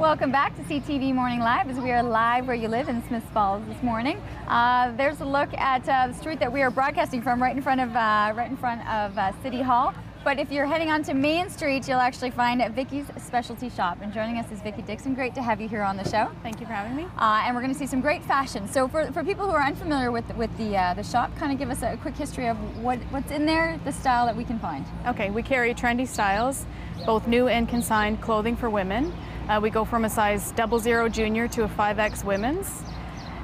Welcome back to CTV Morning Live as we are live where you live in Smiths Falls this morning. Uh, there's a look at uh, the street that we are broadcasting from right in front of uh, right in front of uh, City Hall. But if you're heading onto Main Street, you'll actually find Vicki's Specialty Shop. And joining us is Vicky Dixon. Great to have you here on the show. Thank you for having me. Uh, and we're going to see some great fashion. So for, for people who are unfamiliar with with the uh, the shop, kind of give us a quick history of what what's in there, the style that we can find. Okay, we carry trendy styles, both new and consigned clothing for women. Uh, we go from a size double zero junior to a 5X women's.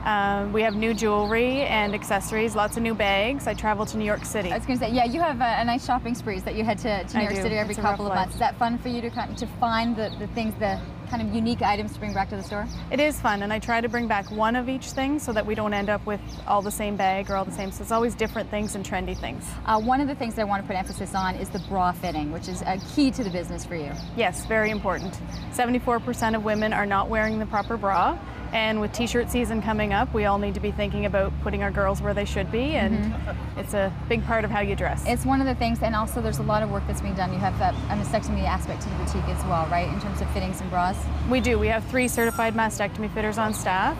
Uh, we have new jewelry and accessories, lots of new bags. I travel to New York City. I was going to say, yeah, you have a, a, nice shopping sprees that you head to, to New I York do. City every It's couple of months. Is that fun for you to kind to find the, the things, the kind of unique items to bring back to the store? It is fun, and I try to bring back one of each thing so that we don't end up with all the same bag or all the same. So it's always different things and trendy things. Uh, one of the things that I want to put emphasis on is the bra fitting, which is a key to the business for you. Yes, very important. 74% of women are not wearing the proper bra. And with t-shirt season coming up, we all need to be thinking about putting our girls where they should be, and mm-hmm. it's a big part of how you dress. It's one of the things, and also there's a lot of work that's being done. You have that a mastectomy aspect to the boutique as well, right, in terms of fittings and bras? We do. We have three certified mastectomy fitters on staff,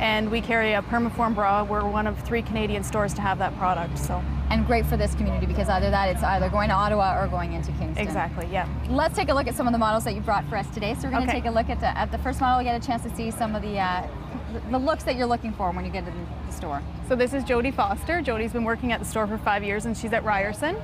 and we carry a Permaform bra. We're one of three Canadian stores to have that product. So. And great for this community because either that it's either going to Ottawa or going into Kingston. Exactly. Yeah. Let's take a look at some of the models that you brought for us today. So we're going to okay. take a look at the, at the first model. We get a chance to see some of the uh, the looks that you're looking for when you get to the store. So this is Jodie Foster. Jodie's been working at the store for five years, and she's at Ryerson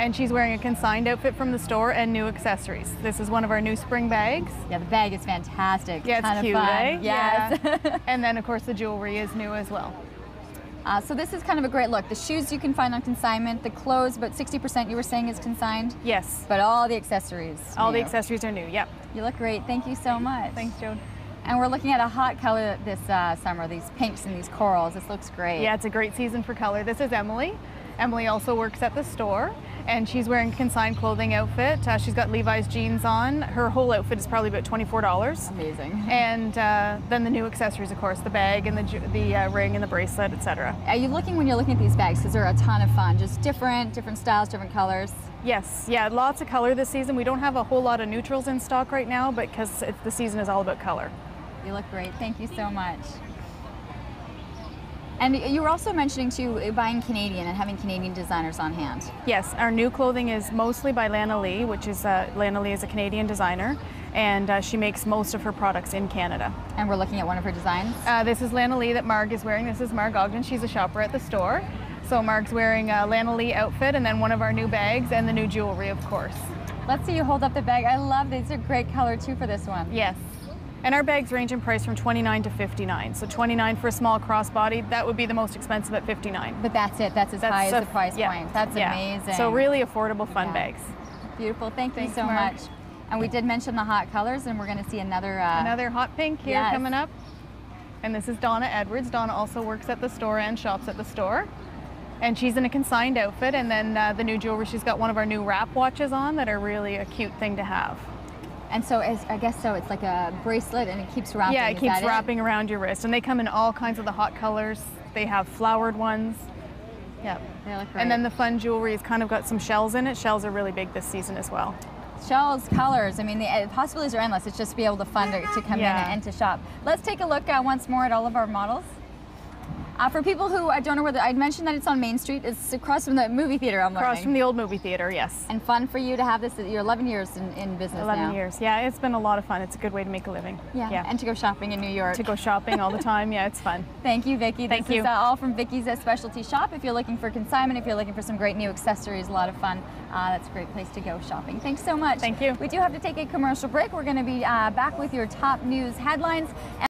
and she's wearing a consigned outfit from the store and new accessories. This is one of our new spring bags. Yeah, the bag is fantastic. Yeah, it's kind cute, of fun. eh? Yes. Yeah. and then, of course, the jewelry is new as well. Uh, so this is kind of a great look. The shoes you can find on consignment. The clothes, about 60% you were saying is consigned. Yes. But all the accessories. All new. the accessories are new. Yep. You look great. Thank you so much. Thanks, Joan. And we're looking at a hot color this uh, summer. These pinks and these corals. This looks great. Yeah, it's a great season for color. This is Emily. Emily also works at the store and she's wearing consigned clothing outfit. Uh, she's got Levi's jeans on. Her whole outfit is probably about $24. Amazing. And uh, then the new accessories, of course, the bag and the, the uh, ring and the bracelet, etc. Are you looking when you're looking at these bags because they're a ton of fun, just different, different styles, different colors? Yes, yeah, lots of color this season. We don't have a whole lot of neutrals in stock right now, but because the season is all about color. You look great. Thank you so much. And you were also mentioning too buying Canadian and having Canadian designers on hand. Yes, our new clothing is mostly by Lana Lee, which is uh, Lana Lee is a Canadian designer, and uh, she makes most of her products in Canada. And we're looking at one of her designs. Uh, this is Lana Lee that Marg is wearing. This is Marg Ogden. She's a shopper at the store. So Marg's wearing a Lana Lee outfit, and then one of our new bags and the new jewelry, of course. Let's see you hold up the bag. I love these. These are great color too for this one. Yes. And our bags range in price from 29 to 59. So 29 for a small crossbody, that would be the most expensive at 59. But that's it. That's as that's high a, as the price yeah, point. That's yeah. amazing. So really affordable, fun yeah. bags. Beautiful. Thank Thanks, you so Marg. much. And we did mention the hot colors, and we're going to see another uh, another hot pink here yes. coming up. And this is Donna Edwards. Donna also works at the store and shops at the store. And she's in a consigned outfit. And then uh, the new jewelry, she's got one of our new wrap watches on that are really a cute thing to have. And so, as, I guess so, it's like a bracelet and it keeps wrapping. Yeah, it Is keeps wrapping around your wrist. And they come in all kinds of the hot colors. They have flowered ones. Yep. They look great. And then the fun jewelry has kind of got some shells in it. Shells are really big this season as well. Shells, colors. I mean, the uh, possibilities are endless. It's just to be able to fund to, to come Yeah. in and to shop. Let's take a look uh, once more at all of our models. Uh, for people who I don't know where the, I mentioned that it's on Main Street. It's across from the movie theater. I'm Across learning. from the old movie theater, yes. and fun for you to have this. You're 11 years in, in business 11 now. years. Yeah, it's been a lot of fun. It's a good way to make a living. Yeah. yeah. And to go shopping in New York. to go shopping all the time. Yeah, it's fun. Thank you, Vicki. Thank this you. is uh, all from Vicki's uh, Specialty Shop. If you're looking for consignment, if you're looking for some great new accessories, a lot of fun, uh, that's a great place to go shopping. Thanks so much. Thank you. We do have to take a commercial break. We're going to be uh, back with your top news headlines.